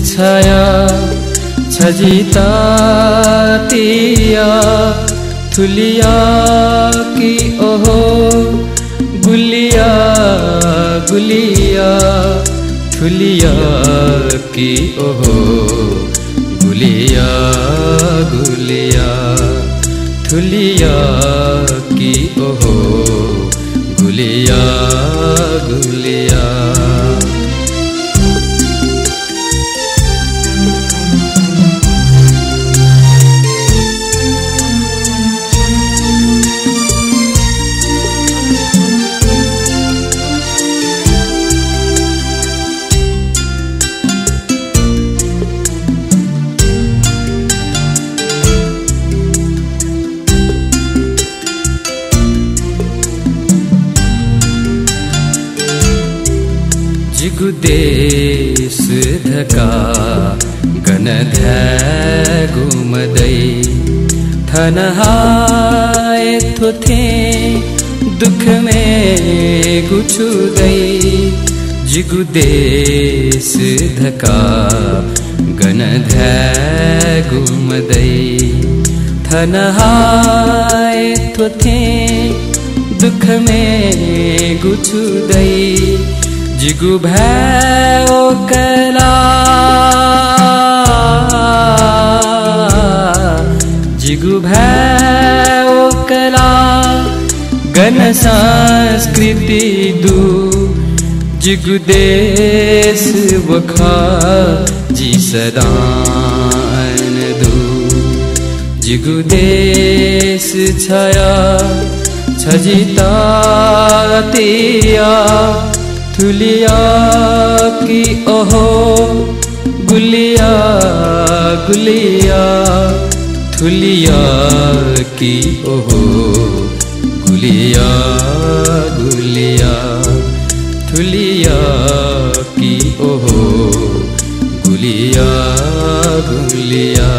छाया, छजिता तिया थुलिया की ओहो, गुलिया गुलिया थुलिया की ओहो, गुलिया गुलिया थुलिया की ओहो, गुलिया गुलिया। जिगुदेश धका गनध्या गुमदै थनहाय थोथे दुख में गुछुदै जिगुदेश धका गनध्या गुमदै थनहाय थोथे दुख में गुछुदै जिगु भयो कला। जिगु भयो कला। गण संस्कृति दु। जिगु देश वखा जी सदान दु। जिगु देश छया छजिता तिया। थुलिया की ओहो, गुलिया गुलिया थुलिया की ओहो, गुलिया गुलिया थुलिया की ओहो, गुलिया गुलिया।